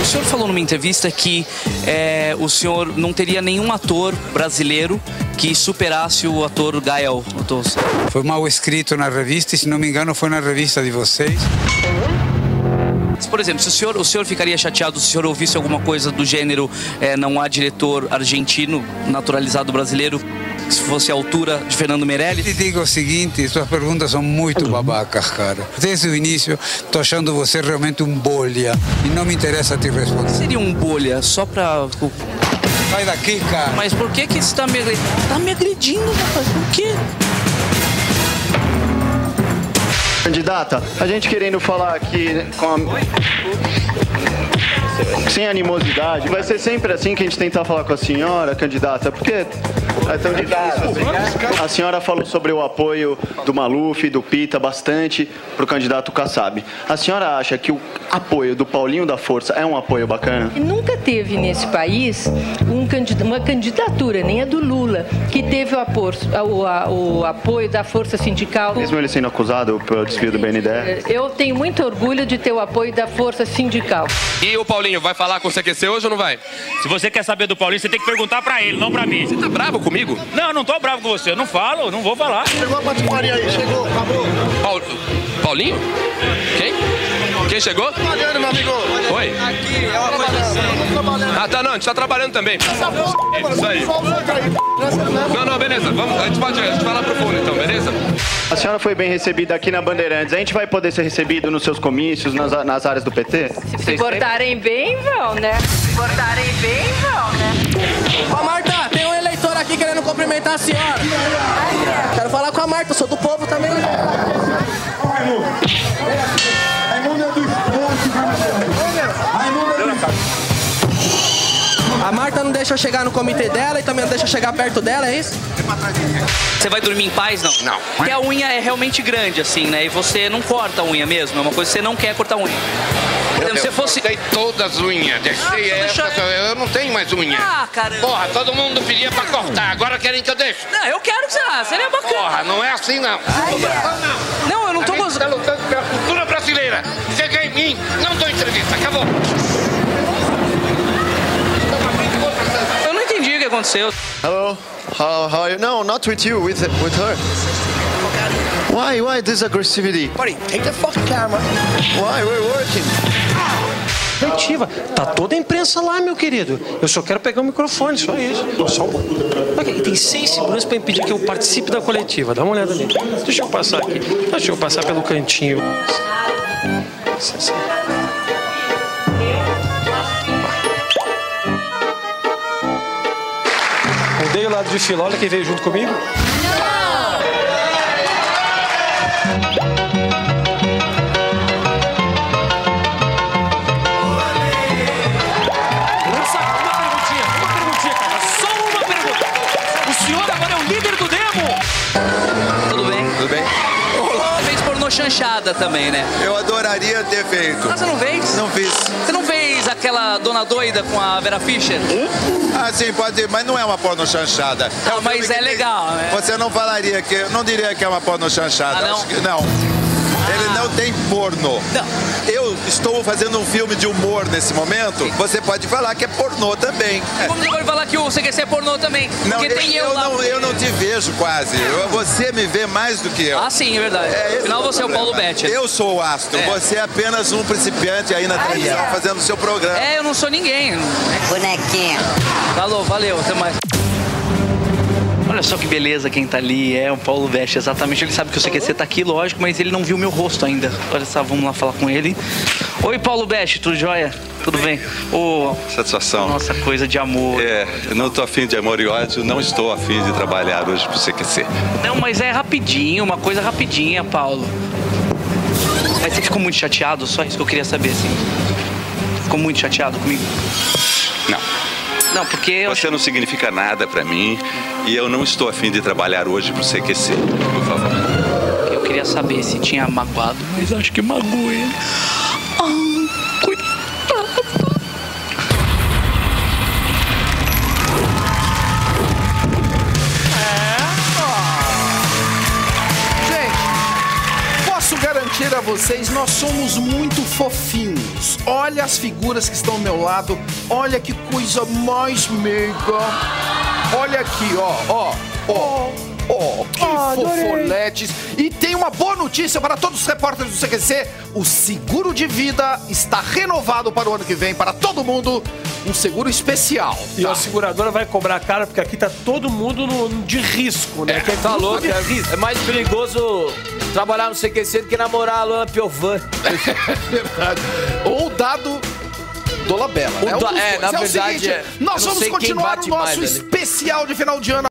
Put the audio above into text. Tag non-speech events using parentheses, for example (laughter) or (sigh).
O senhor falou numa entrevista que é, o senhor não teria nenhum ator brasileiro que superasse o ator Gael. Foi mal escrito na revista e, se não me engano, foi na revista de vocês. Por exemplo, se o senhor, o senhor ficaria chateado se o senhor ouvisse alguma coisa do gênero é, não há diretor argentino naturalizado brasileiro se fosse a altura de Fernando Meirelles? Te digo o seguinte, suas perguntas são muito babacas, cara. Desde o início, tô achando você realmente um bolha e não me interessa te responder. Seria um bolha só pra... Sai daqui, cara. Mas por que que você tá me agredindo? Tá me agredindo, rapaz, por quê? Candidata, a gente querendo falar aqui com a... sem animosidade, vai ser sempre assim que a gente tentar falar com a senhora, candidata, porque é tão difícil. assim. A senhora falou sobre o apoio do Maluf, do Pita, bastante para o candidato Kassab. A senhora acha que o apoio do Paulinho da Força é um apoio bacana? Nunca teve nesse país um candid- uma candidatura, nem a do Lula, que teve o apoio, o, o apoio da força sindical. Mesmo ele sendo acusado pelo desvio do BNDE? Eu tenho muito orgulho de ter o apoio da força sindical. E o Paulinho, vai falar com o CQC hoje ou não vai? Se você quer saber do Paulinho, você tem que perguntar pra ele, não pra mim. Você tá bravo comigo? Não, não tô bravo com você. Eu não falo, não vou falar. Chegou a patifaria aí, chegou, acabou. Paul... Paulinho? Quem? Quem chegou? Trabalhando, meu amigo. Oi? Aqui, é uma coisa. Ah, tá, não, a gente tá trabalhando também. É isso aí. Não, não, beleza. Vamos, a gente pode a gente vai lá pro fundo então, beleza? A senhora foi bem recebida aqui na Bandeirantes. A gente vai poder ser recebido nos seus comícios, nas, nas áreas do PT? Se portarem bem, vão, né? Se portarem bem, vão, né? Ô Marta, tem um eleitor aqui querendo cumprimentar a senhora. Quero falar com a Marta, sou do povo também. Deixa eu chegar no comitê dela e também não deixa eu chegar perto dela, é isso? Você vai dormir em paz, não? Não. Porque a unha é realmente grande, assim, né? E você não corta a unha mesmo. É uma coisa que você não quer cortar a unha. Por exemplo, se você fosse. Cortei todas as unhas. Deixei Ah, essa, deixa- eu não tenho mais unha. Ah, caramba. Porra, todo mundo pedia pra cortar, agora querem que eu deixe. Não, eu quero que você. Ah, seria bacana. Porra, não é assim não. Não, eu não tô A gente gostando. tá lutando pela cultura brasileira. Chega em mim, não dou entrevista, acabou. Eu não entendi o que aconteceu. Hello, how, how are you? No, not with you, with, with her. Why, why this aggressivity? Buddy, take the fucking camera. Why, we're working. Coletiva. Tá toda a imprensa lá, meu querido. Eu só quero pegar o microfone, só isso. Só um... Ok, tem seis seguranças para impedir que eu participe da coletiva. Dá uma olhada ali. Deixa eu passar aqui. Deixa eu passar pelo cantinho. Lado de fila. Olha quem veio junto comigo. Nossa, uma perguntinha, uma perguntinha, cara. Só uma pergunta. O senhor agora é o líder do demo? Tudo bem? Tudo bem? Você fez pornô chanchada também, né? Eu adoraria ter feito. Ah, você não fez? Não fiz. Você não fez aquela dona doida com a Vera Fischer? Ah, sim, pode ir, mas não é uma porno chanchada. Não, mas é legal, né? Você não falaria que. Não diria que é uma porno chanchada. Ah, não? Acho que- não. Ele não tem porno. Eu estou fazendo um filme de humor nesse momento. Você pode falar que é pornô também. É. Como você pode falar que o CQC é pornô também? Não, Porque tem eu, eu, lá. não, eu não te vejo quase. Eu- Você me vê mais do que eu. Ah, sim, é verdade. esse Afinal, o você é o problema. Paulo Betti. Eu sou o astro. É. Você é apenas um principiante aí na televisão fazendo o seu programa. É, eu não sou ninguém. Bonequinha. Falou, valeu, até mais. Olha só que beleza quem tá ali, é o Paulo Veste, exatamente. Ele sabe que o CQC tá aqui, lógico, mas ele não viu meu rosto ainda. Olha só, vamos lá falar com ele. Oi, Paulo Veste, tudo jóia? Tudo bem? Ô, Satisfação. nossa, coisa de amor. É, eu não estou afim de amor e ódio, não estou afim de trabalhar hoje pro CQC. Não, mas é rapidinho, uma coisa rapidinha, Paulo. Mas você ficou muito chateado? Só isso que eu queria saber, assim. Ficou muito chateado comigo? Não. Não, porque eu... Você não significa nada para mim e eu não estou afim de trabalhar hoje pro CQC, por favor. Eu queria saber se tinha magoado, mas acho que magoei. Posso garantir a vocês, nós somos muito fofinhos. Olha as figuras que estão ao meu lado. Olha que coisa mais meiga. Olha aqui, ó, ó, ó. Oh, que fofoletes! E tem uma boa notícia para todos os repórteres do CQC: o seguro de vida está renovado para o ano que vem, para todo mundo. Um seguro especial. E a seguradora vai cobrar cara, porque aqui tá todo mundo no- de risco, né? Que é Tá louco, de é, risco. é mais perigoso trabalhar no CQC do que namorar a Luana Piovan. (laughs) Verdade. Ou dado Dolabella. O né? Um da- dos é, na o verdade, seguinte, é. nós vamos continuar o nosso mais ali. especial de final de ano.